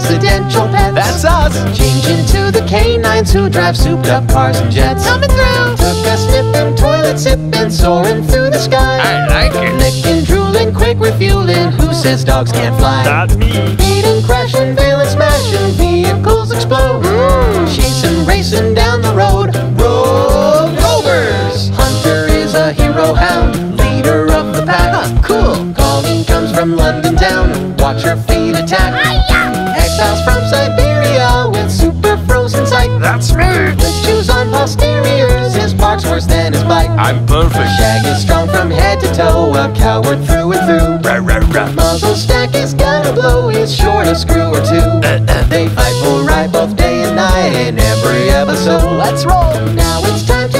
presidential pets. That's us. Changing to the canines who drive souped up cars and jets. Coming through. Took a snipping, toilet sipping, soaring through the sky. I like it. Licking, drooling, quick refueling. Who says dogs can't fly? Not me. Beating, crashing, failing, smashing, vehicles explode. Mm. Chasing, racing down the road. Road Rovers! Hunter is a hero hound, leader of the pack. cool! Colleen comes from London town. Watch her feet attack. much worse than his bite. I'm perfect. Shag is strong from head to toe, a coward through and through. Ruh, ruh, ruh. Muzzle stack is gonna blow, he's short a screw or two. Uh, uh. They fight for right both day and night in every episode. Let's roll. Now it's time to